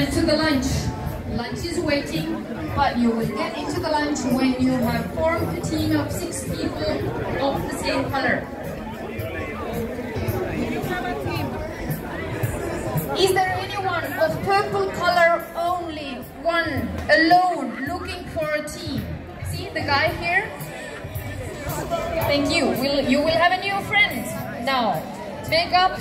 Into the lunch. Lunch is waiting, but you will get into the lunch when you have formed a team of six people of the same color. Is there anyone of purple color only, one, alone, looking for a team? See the guy here? Thank you. Will you will have a new friend now. Make up